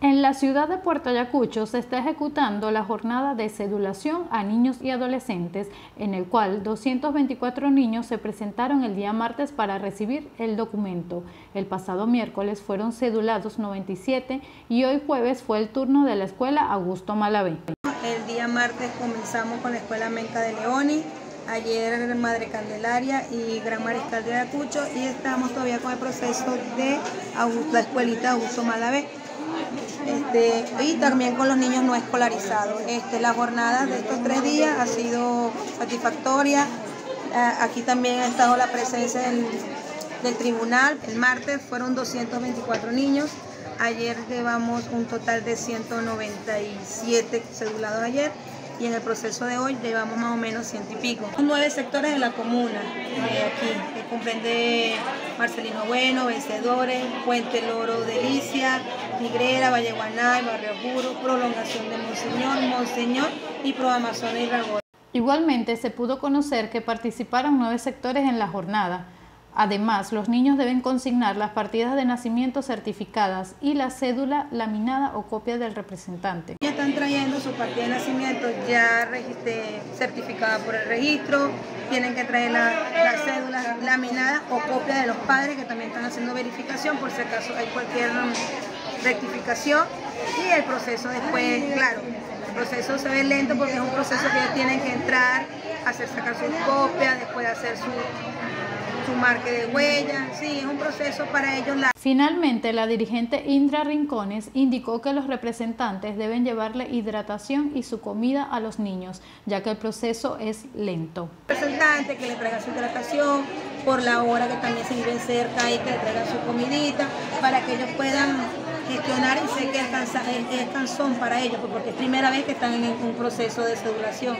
En la ciudad de Puerto Ayacucho se está ejecutando la jornada de cedulación a niños y adolescentes, en el cual 224 niños se presentaron el día martes para recibir el documento. El pasado miércoles fueron cedulados 97 y hoy jueves fue el turno de la escuela Augusto Malavé. El día martes comenzamos con la escuela Menca de Leoni, ayer Madre Candelaria y Gran Mariscal de Ayacucho y estamos todavía con el proceso de la escuelita Augusto Malavé. Este, y también con los niños no escolarizados. Este, la jornada de estos tres días ha sido satisfactoria. Ah, aquí también ha estado la presencia del tribunal. El martes fueron 224 niños. Ayer llevamos un total de 197 cedulados ayer y en el proceso de hoy llevamos más o menos ciento y pico. Nueve sectores de la comuna, eh, aquí, que comprende Marcelino Bueno, Vencedores, Puente Loro, Delicia, Tigrera, Valle Guanay, Barrio Puro, Prolongación de Monseñor, Monseñor y Pro Amazonas y Ragor. Igualmente se pudo conocer que participaron nueve sectores en la jornada, Además, los niños deben consignar las partidas de nacimiento certificadas y la cédula laminada o copia del representante. Ya están trayendo su partida de nacimiento ya certificada por el registro, tienen que traer la, cédula laminada o copia de los padres que también están haciendo verificación por si acaso hay cualquier rectificación y el proceso después, claro, el proceso se ve lento porque es un proceso que ellos tienen que entrar, hacer sacar sus copias, después hacer su su marque de huella, sí, es un proceso para ellos. Finalmente, la dirigente Indra Rincones indicó que los representantes deben llevarle hidratación y su comida a los niños, ya que el proceso es lento. Representante que le traiga su hidratación por la hora que también se viven cerca y que le traigan su comidita para que ellos puedan gestionar y sé que es, cansón para ellos, porque es primera vez que están en un proceso de sedulación.